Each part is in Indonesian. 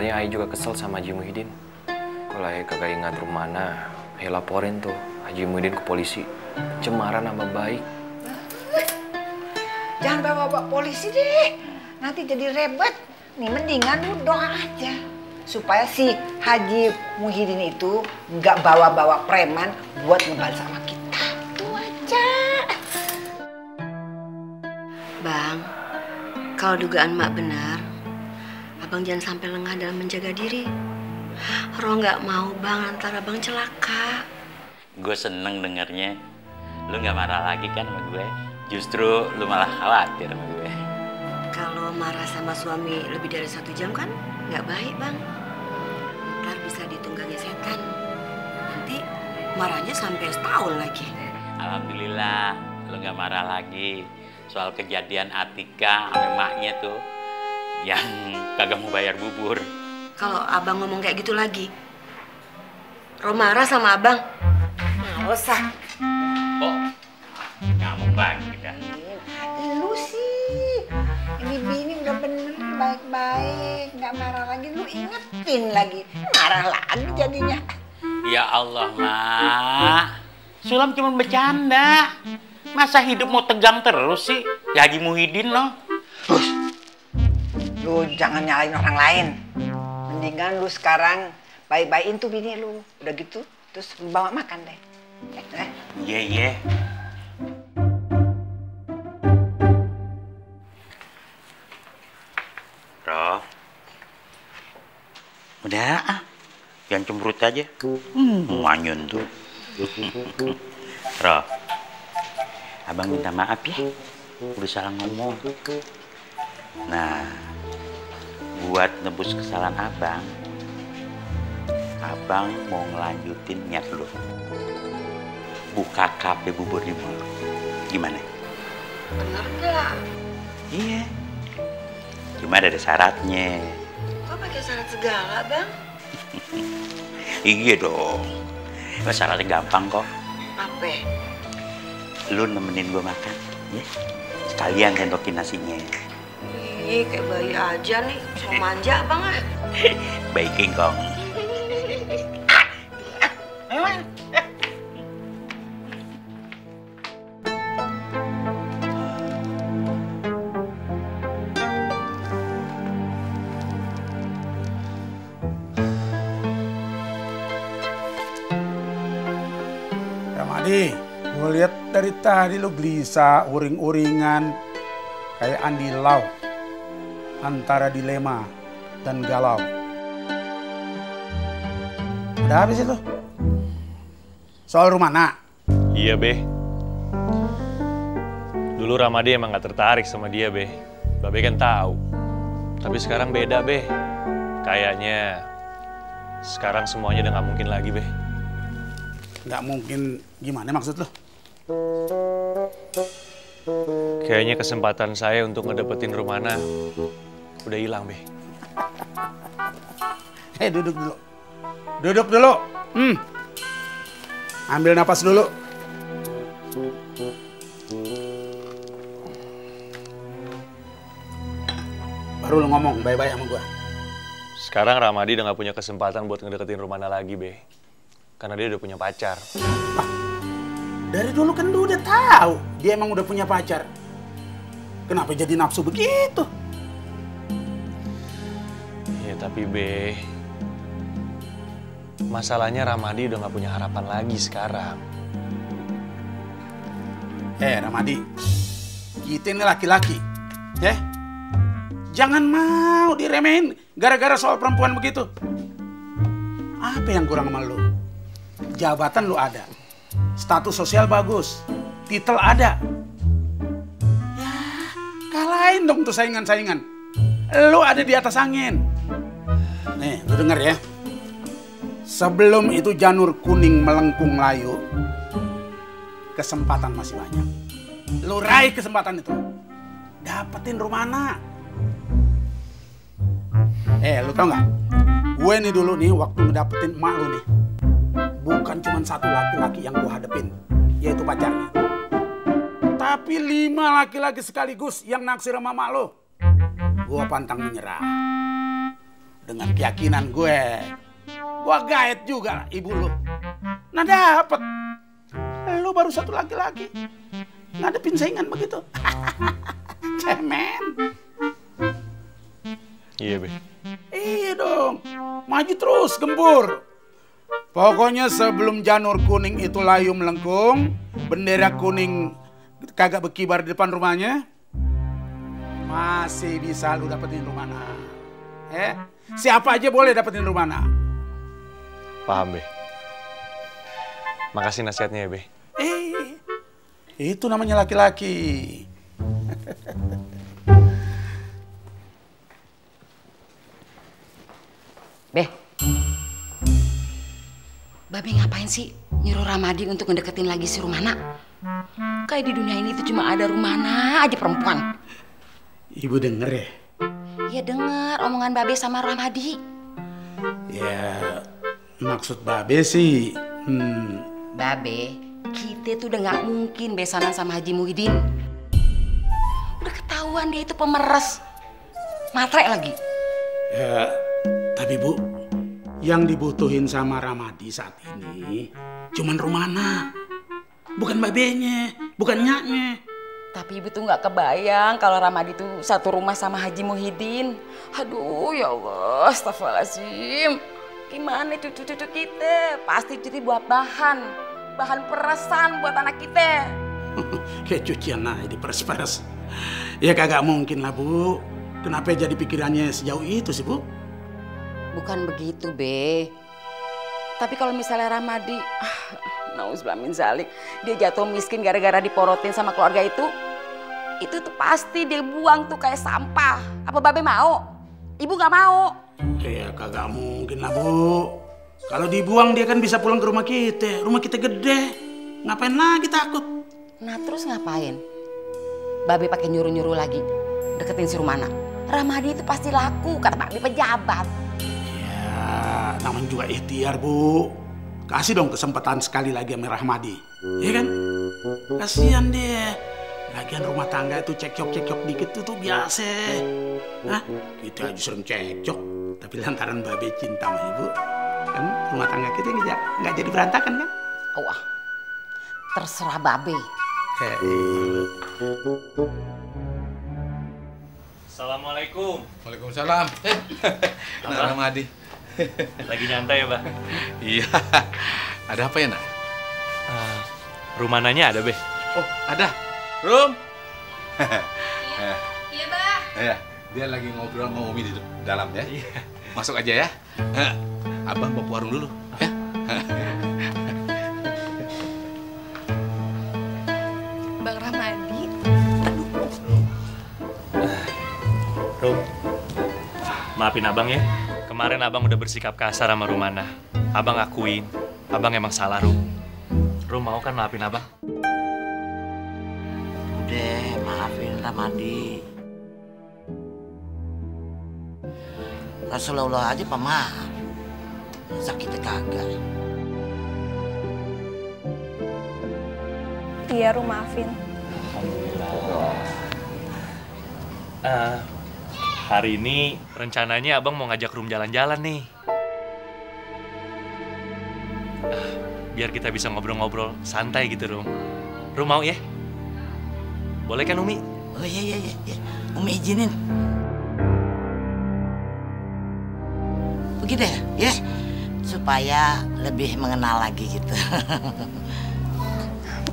Sebenarnya Ai juga kesel sama Haji Muhyiddin. Kalau Ai kagak ingat rumana, Ai laporin tuh Haji Muhyiddin ke polisi. Cemaran nama baik. Jangan bawa-bawa polisi deh. Nanti jadi ribet. Nih mendingan lu doa aja. Supaya si Haji Muhyiddin itu nggak bawa-bawa preman buat ngebal sama kita. Itu aja. Bang, kalau dugaan mak benar, abang jangan sampai lengah dalam menjaga diri. Roh nggak mau bang antara bang celaka. Gue seneng dengernya. Lu nggak marah lagi kan sama gue? Justru lu malah khawatir sama gue. Kalau marah sama suami lebih dari satu jam kan nggak baik bang. Ntar bisa ditunggangi setan. Nanti marahnya sampai setahun lagi. Alhamdulillah lu nggak marah lagi soal kejadian Atika sama emaknya tuh yang kagak mau bayar bubur. Kalau abang ngomong kayak gitu lagi, Roh marah sama abang. Males ah. Oh, kamu bagi dah. Lu sih. Ini bini udah bener baik-baik. Nggak marah lagi. Lu ingetin lagi. Marah lagi jadinya. Ya Allah, Mak. Sulam cuma bercanda. Masa hidup mau tegang terus sih? Ya Haji Muhyiddin loh. Lu jangan nyalain orang lain. Mendingan lu sekarang baik-baikin tuh bini lu. Udah gitu, terus lu bawa makan deh. Eh, Iya, iya. Roh. Udah, ah. Jangan cemberut aja. Hmm, wanyun tuh. Roh. Abang minta maaf ya. Udah salah ngomong. Nah, buat nebus kesalahan abang, abang mau ngelanjutin niat lu. Buka kafe bubur di mall. Gimana? Bener nggak? Iya. Cuma ada syaratnya. Kok pakai syarat segala bang? Iya dong. Syaratnya gampang kok. Apa? Lu nemenin gua makan, ya. Sekalian sendokin nasinya. Ih, kayak bayi aja nih, so manja bang ah. Baik kong. Ramadi, gue lihat dari tadi lu gelisah, uring-uringan, kayak Andi Lau. Antara dilema dan galau. Ada sih lu? Soal rumah nak? Iya, Be. Dulu Ramadi emang gak tertarik sama dia, Be. Babe kan tahu. Tapi sekarang beda, Be. Kayaknya sekarang semuanya udah gak mungkin lagi, Be. Nggak mungkin gimana maksud lu? Kayaknya kesempatan saya untuk ngedapetin Rumana udah hilang, Be. Hei duduk dulu. Duduk dulu. Hmm. Ambil napas dulu. Baru lu ngomong baik-baik sama gua. Sekarang Ramadi udah gak punya kesempatan buat ngedeketin Rumana lagi, Be. Karena dia udah punya pacar. Dari dulu kan lu udah tahu dia emang udah punya pacar. Kenapa jadi nafsu begitu? Tapi Be... Masalahnya Ramadi udah gak punya harapan lagi sekarang. Eh Ramadi, kita ini laki-laki, ya. Jangan mau diremehin gara-gara soal perempuan begitu. Apa yang kurang sama? Jabatan lu ada, status sosial bagus, titel ada. Ya, kalahin dong tuh saingan-saingan. Lu ada di atas angin. Nih, lu denger ya. Sebelum itu janur kuning melengkung layu, kesempatan masih banyak. Lu raih kesempatan itu. Dapetin Rumana. Eh, lu tau nggak? Gue nih dulu nih waktu ngedapetin emak lu nih. Bukan cuma satu laki-laki yang gue hadepin, yaitu pacarnya. Tapi lima laki-laki sekaligus yang naksir sama emak lu. Gue pantang menyerah. Dengan keyakinan gue. Gue gaet juga ibu lu. Nah dapet. Lu baru satu laki-laki. Ngadepin saingan begitu. Cemen. Iya, Be. Iya dong. Maju terus, gembur. Pokoknya sebelum janur kuning itu layu melengkung, bendera kuning kagak berkibar di depan rumahnya, masih bisa lu dapetin rumana. Eh, siapa aja boleh dapetin rumana. Paham, Be. Makasih nasihatnya ya, Be. Eh, itu namanya laki-laki. Beh. Babe ngapain sih nyuruh Ramadi untuk ngedeketin lagi si Rumana? Kayak di dunia ini itu cuma ada Rumana aja perempuan. Ibu denger ya? Ya denger omongan Babe sama Ramadi. Ya, maksud Babe sih, hmm, Babe, kita tuh udah nggak mungkin besanan sama Haji Muhyiddin. Udah ketahuan dia itu pemeres. Matre lagi. ya, tapi Bu, yang dibutuhin sama Ramadi saat ini cuman Rumana. Bukan babenya, bukan nyaknya. Tapi ibu tuh nggak kebayang kalau Ramadi tuh satu rumah sama Haji Muhyiddin. Aduh ya Allah, astagfirullahaladzim. Gimana cucu-cucu kita? Pasti jadi buat bahan. Bahan perasan buat anak kita. Kayak cucian aja diperes-peres. Ya kagak mungkin lah Bu. Kenapa jadi pikirannya sejauh itu sih Bu? Bukan begitu, Be. Tapi kalau misalnya Ramadi, ah, nauzubillah min zalik, dia jatuh miskin gara-gara diporotin sama keluarga itu, itu tuh pasti dia buang tuh kayak sampah. Apa Babe mau? Ibu nggak mau. Ya kagak mungkin lah Bu. Kalau dibuang dia kan bisa pulang ke rumah kita. Rumah kita gede. Ngapain lagi takut? Nah terus ngapain? Babe pakai nyuruh-nyuruh lagi deketin si Rumana. Ramadi itu pasti laku kata Babe pejabat. Ya, namanya juga ikhtiar, Bu. Kasih dong kesempatan sekali lagi sama Rahmadi. Iya kan? Kasihan dia. Lagian rumah tangga itu cekcok-cekcok dikit tuh, tuh biasa. Hah? Kita aja sering cekcok. Tapi lantaran babe cinta sama ibu, kan rumah tangga kita nggak nggak jadi berantakan kan? Wah, terserah Babe. Eh. Assalamualaikum. Waalaikumsalam. Eh, Nak Ramadi. Lagi nyantai ya, Bah? Iya. Ada apa ya, Nak? Uh, Rumananya ada, Be. Oh, ada. Rum. Iya, Bah. Ya, dia lagi ngobrol sama Umi di dalam ya. Masuk aja ya. Eh, Abang bawa warung dulu, ya. Bang Ramadi. Rum, maafin abang ya. Kemarin abang udah bersikap kasar sama Rumana. Abang akuin, abang emang salah, Rum. Rum mau kan maafin abang? Udah, maafin Ramadi. Rasulullah aja pemaaf. Sakitnya kagak. Iya, Rum maafin. Eh, hari ini rencananya abang mau ngajak Rum jalan-jalan nih. Ah, biar kita bisa ngobrol-ngobrol santai gitu, Rum. Rum mau ya? Boleh kan, Umi? Oh iya iya iya, iya. Umi izinin. Begitu ya, ya. Supaya lebih mengenal lagi gitu.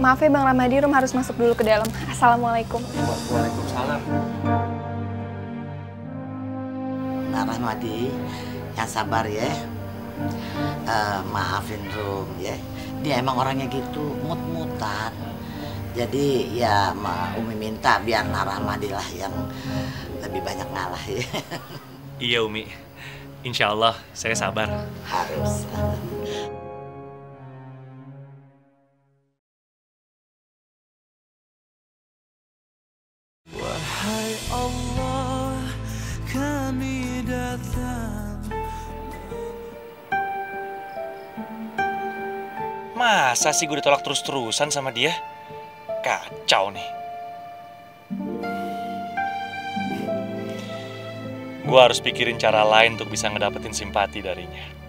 Maaf ya Bang Ramadi, Rum harus masuk dulu ke dalam. Assalamualaikum. Waalaikumsalam. Rahmadi, yang sabar ya. Eh, maafin Rum ya. Dia emang orangnya gitu, mut-mutan. Jadi ya ma Umi minta biar Rahmadi lah yang lebih banyak ngalah ya. Iya, Umi. Insya Allah, saya sabar. Harus. Masa sih gue ditolak terus-terusan sama dia? Kacau nih. Gue harus pikirin cara lain untuk bisa ngedapetin simpati darinya.